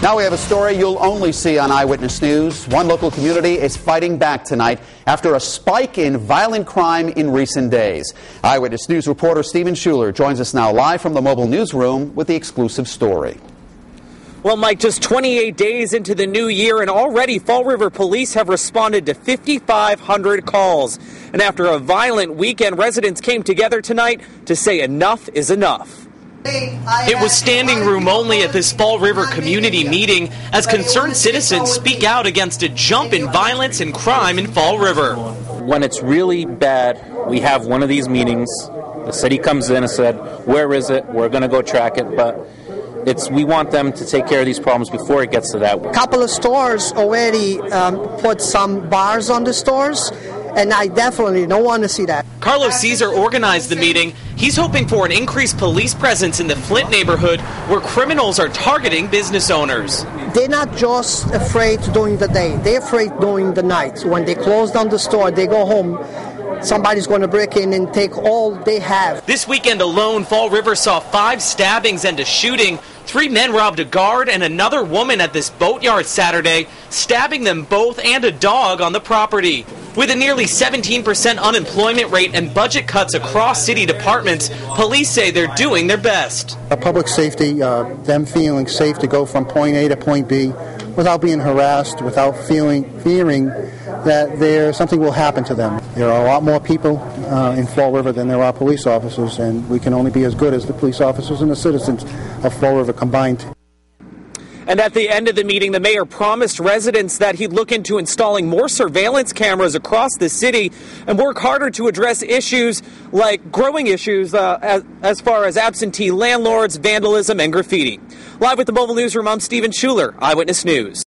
Now we have a story you'll only see on Eyewitness News. One local community is fighting back tonight after a spike in violent crime in recent days. Eyewitness News reporter Stephen Schuler joins us now live from the mobile newsroom with the exclusive story. Well, Mike, just 28 days into the new year, and already Fall River police have responded to 5,500 calls. And after a violent weekend, residents came together tonight to say enough is enough. It was standing room only at this Fall River community meeting as concerned citizens speak out against a jump in violence and crime in Fall River. When it's really bad, we have one of these meetings. The city comes in and said, "Where is it? We're going to go track it." But it's we want them to take care of these problems before it gets to that. A couple of stores already um, put some bars on the stores and I definitely don't want to see that. Carlos Caesar organized the meeting. He's hoping for an increased police presence in the Flint neighborhood where criminals are targeting business owners. They're not just afraid during the day, they're afraid during the night. When they close down the store, they go home somebody's going to break in and take all they have. This weekend alone, Fall River saw five stabbings and a shooting. Three men robbed a guard and another woman at this boatyard Saturday, stabbing them both and a dog on the property. With a nearly 17% unemployment rate and budget cuts across city departments, police say they're doing their best. A public safety, uh, them feeling safe to go from point A to point B without being harassed, without feeling fearing that there something will happen to them. There are a lot more people uh, in Fall River than there are police officers, and we can only be as good as the police officers and the citizens of Fall River combined. And at the end of the meeting, the mayor promised residents that he'd look into installing more surveillance cameras across the city and work harder to address issues like growing issues uh, as, as far as absentee landlords, vandalism, and graffiti. Live with the Mobile Newsroom, I'm Stephen Schuler, Eyewitness News.